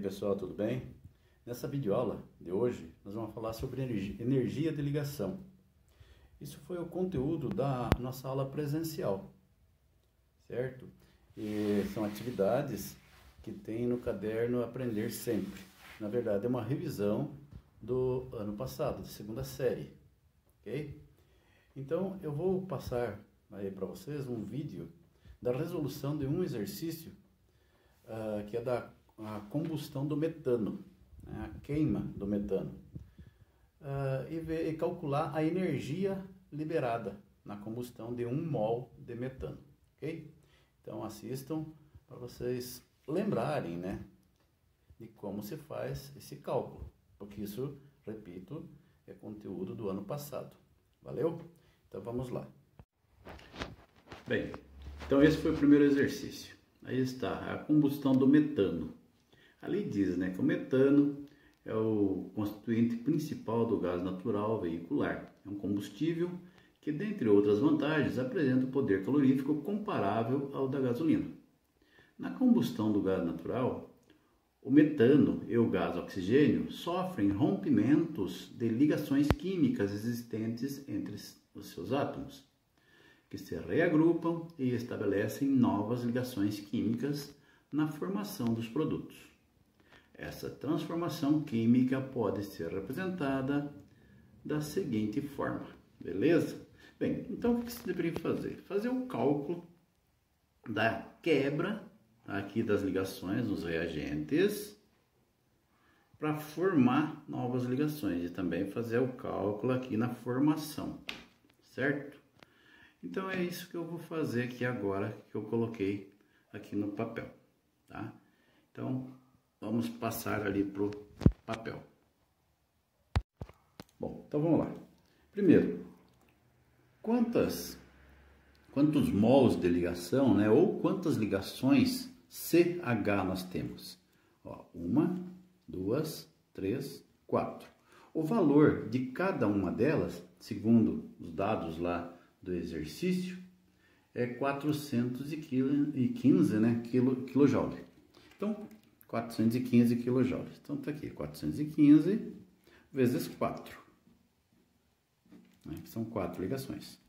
pessoal, tudo bem? Nessa videoaula de hoje nós vamos falar sobre energia de ligação. Isso foi o conteúdo da nossa aula presencial, certo? E são atividades que tem no caderno Aprender Sempre. Na verdade é uma revisão do ano passado, de segunda série, ok? Então eu vou passar aí para vocês um vídeo da resolução de um exercício uh, que é da a combustão do metano, né, a queima do metano, uh, e, ver, e calcular a energia liberada na combustão de um mol de metano, ok? Então assistam para vocês lembrarem, né, de como se faz esse cálculo, porque isso, repito, é conteúdo do ano passado. Valeu? Então vamos lá. Bem, então esse foi o primeiro exercício. Aí está a combustão do metano. Ali diz né, que o metano é o constituinte principal do gás natural veicular. É um combustível que, dentre outras vantagens, apresenta um poder calorífico comparável ao da gasolina. Na combustão do gás natural, o metano e o gás oxigênio sofrem rompimentos de ligações químicas existentes entre os seus átomos, que se reagrupam e estabelecem novas ligações químicas na formação dos produtos. Essa transformação química pode ser representada da seguinte forma, beleza? Bem, então o que você deveria fazer? Fazer o cálculo da quebra aqui das ligações nos reagentes para formar novas ligações e também fazer o cálculo aqui na formação, certo? Então é isso que eu vou fazer aqui agora que eu coloquei aqui no papel, tá? Então vamos passar ali para o papel. Bom, então vamos lá. Primeiro, quantas, quantos mols de ligação, né, ou quantas ligações CH nós temos? Ó, uma, duas, três, quatro. O valor de cada uma delas, segundo os dados lá do exercício, é 415 né, quilo. Então, 415 kJ. Então tá aqui, 415 vezes 4. Né? São 4 ligações.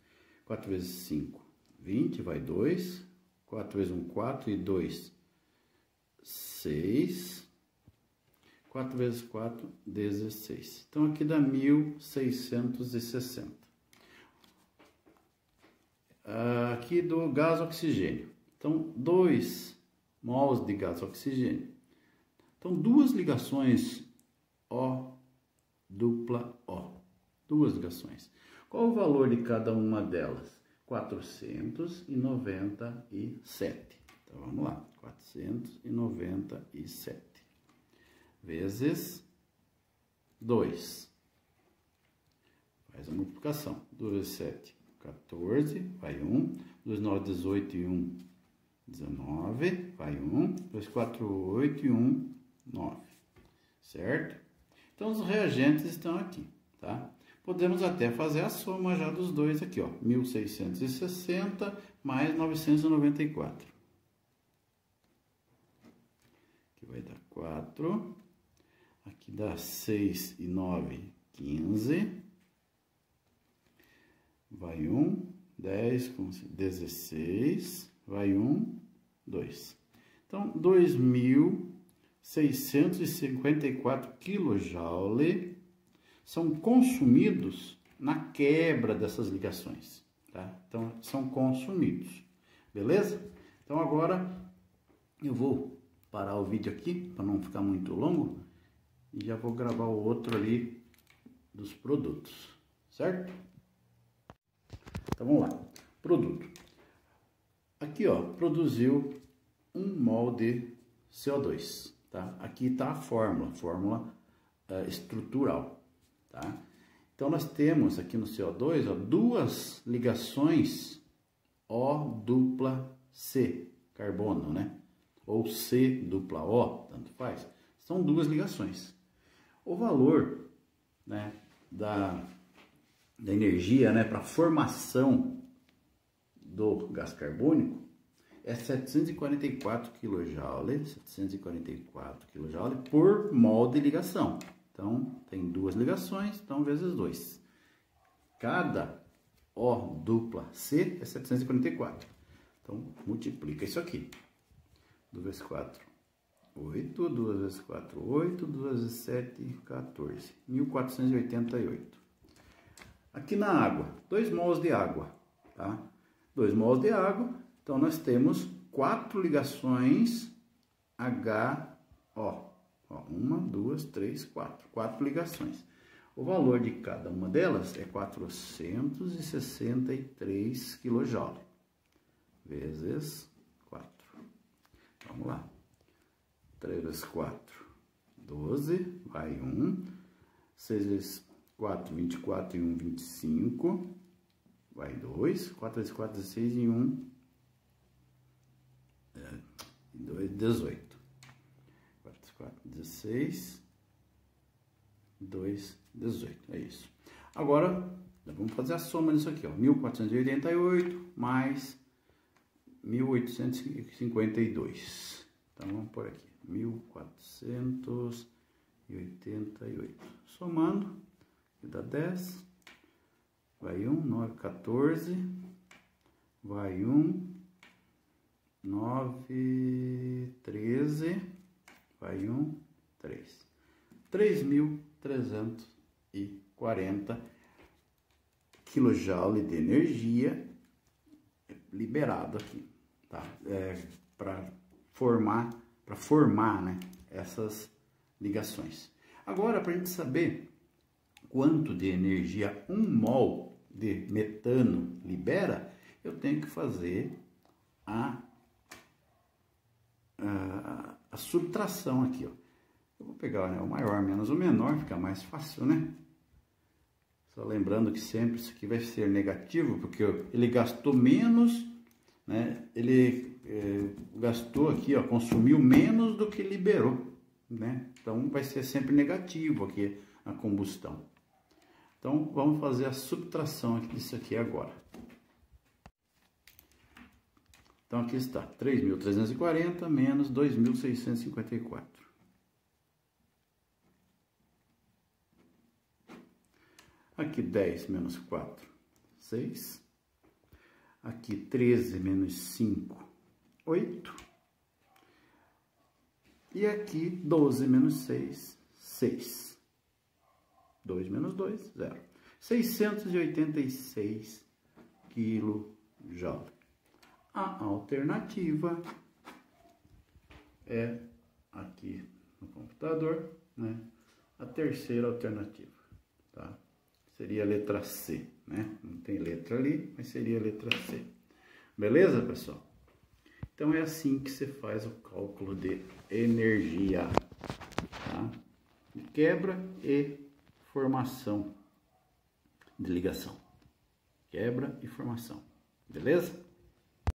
4 vezes 5, 20, vai 2. 4 vezes 1, 4 e 2, 6. 4 vezes 4, 16. Então aqui dá 1660. Aqui do gás oxigênio. Então, 2 mols de gás oxigênio então, duas ligações O dupla O. Duas ligações. Qual o valor de cada uma delas? 497. Então, vamos lá. 497 vezes 2. Faz a multiplicação. 2 vezes 7, 14, vai 1. 2, 9, 18 e 1, 19, vai 1. 2, 4, 8 e 1, 9, certo? Então, os reagentes estão aqui, tá? Podemos até fazer a soma já dos dois aqui, ó, 1660 mais 994. Aqui vai dar 4, aqui dá 6 e 9, 15. Vai 1, 10, 16, vai 1, 2. Então, 2.000 654 kJ são consumidos na quebra dessas ligações, tá? Então, são consumidos, beleza? Então, agora eu vou parar o vídeo aqui, para não ficar muito longo, e já vou gravar o outro ali dos produtos, certo? Então, vamos lá. Produto. Aqui, ó, produziu um mol de CO2. Tá? Aqui está a fórmula, fórmula uh, estrutural. Tá? Então, nós temos aqui no CO2 ó, duas ligações O dupla C, carbono, né? Ou C dupla O, tanto faz. São duas ligações. O valor né, da, da energia né, para a formação do gás carbônico é 744 kJ, 744 kJ por mol de ligação. Então, tem duas ligações, então vezes 2. Cada O dupla C é 744. Então, multiplica isso aqui. 2 vezes 4, 8. 2 vezes 4, 8. 2 vezes 7, 14. 1488. Aqui na água, 2 mols de água, tá? 2 mols de água, então nós temos quatro ligações HO. Ó, uma, duas, três, quatro. Quatro ligações. O valor de cada uma delas é 463 kJ. Vezes 4. Vamos lá. 3 vezes 4, 12. Vai 1. 6 vezes 4, 24 e 1, 25. Vai 2. 4 vezes 4, 16 e 1, 2, 18. 4, 16, 2, 18. É isso. Agora, vamos fazer a soma disso aqui, ó. 1488 mais 1852. Então, vamos por aqui. 1488. Somando, dá 10. Vai 1, 9, 14. Vai 1, 9, 13 vai um, três. Três mil trezentos e quarenta de energia liberado aqui, tá? É, para formar, para formar, né, essas ligações. Agora, para a gente saber quanto de energia um mol de metano libera, eu tenho que fazer a, a subtração aqui, ó. Eu vou pegar né, o maior menos o menor, fica mais fácil, né? Só lembrando que sempre isso aqui vai ser negativo, porque ele gastou menos, né? Ele é, gastou aqui, ó, consumiu menos do que liberou, né? Então vai ser sempre negativo aqui a combustão. Então vamos fazer a subtração disso aqui agora. Então, aqui está, 3.340 menos 2.654. Aqui 10 menos 4, 6. Aqui 13 menos 5, 8. E aqui 12 menos 6, 6. 2 menos 2, 0. 686 quilojoule. A alternativa é aqui no computador, né? A terceira alternativa, tá? Seria a letra C, né? Não tem letra ali, mas seria a letra C. Beleza, pessoal? Então é assim que se faz o cálculo de energia, tá? De quebra e formação de ligação. Quebra e formação. Beleza?